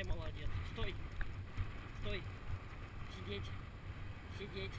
Ай, молодец. Стой. Стой. Сидеть. Сидеть.